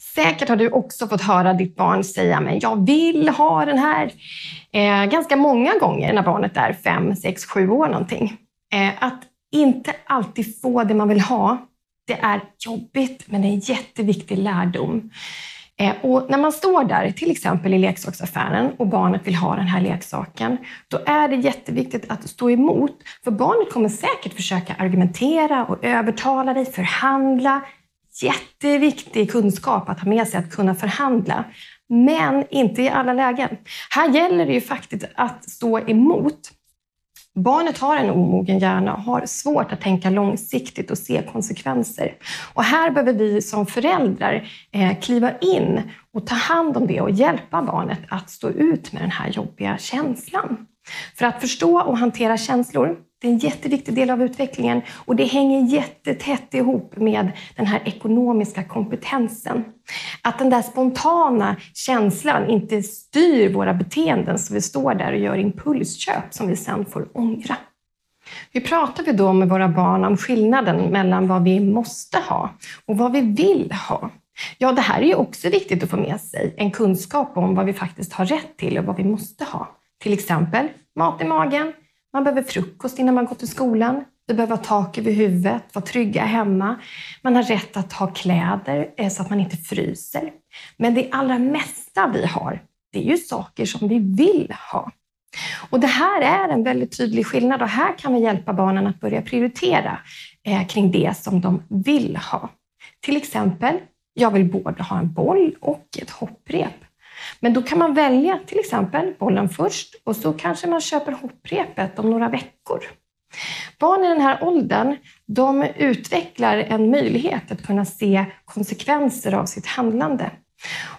Säkert har du också fått höra ditt barn säga men jag vill ha den här. Eh, ganska många gånger när barnet är fem, sex, sju år någonting. Eh, att inte alltid få det man vill ha, det är jobbigt men det är en jätteviktig lärdom. Eh, och när man står där, till exempel i leksaksaffären, och barnet vill ha den här leksaken, då är det jätteviktigt att stå emot. För barnet kommer säkert försöka argumentera och övertala dig, förhandla. Jätteviktig kunskap att ha med sig, att kunna förhandla. Men inte i alla lägen. Här gäller det ju faktiskt att stå emot Barnet har en omogen hjärna och har svårt att tänka långsiktigt och se konsekvenser. Och här behöver vi som föräldrar eh, kliva in och ta hand om det och hjälpa barnet att stå ut med den här jobbiga känslan. För att förstå och hantera känslor det är en jätteviktig del av utvecklingen och det hänger jättetätt ihop med den här ekonomiska kompetensen. Att den där spontana känslan inte styr våra beteenden så vi står där och gör impulsköp som vi sen får ångra. Hur pratar vi då med våra barn om skillnaden mellan vad vi måste ha och vad vi vill ha? Ja, det här är ju också viktigt att få med sig, en kunskap om vad vi faktiskt har rätt till och vad vi måste ha. Till exempel mat i magen, man behöver frukost innan man går till skolan. Vi behöver ha tak över huvudet, vara trygga hemma. Man har rätt att ha kläder eh, så att man inte fryser. Men det allra mesta vi har, det är ju saker som vi vill ha. Och Det här är en väldigt tydlig skillnad och här kan vi hjälpa barnen att börja prioritera eh, kring det som de vill ha. Till exempel, jag vill både ha en boll och ett hopprep. Men då kan man välja till exempel bollen först och så kanske man köper hopprepet om några veckor. Barn i den här åldern de utvecklar en möjlighet att kunna se konsekvenser av sitt handlande.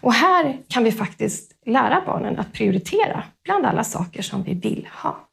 Och här kan vi faktiskt lära barnen att prioritera bland alla saker som vi vill ha.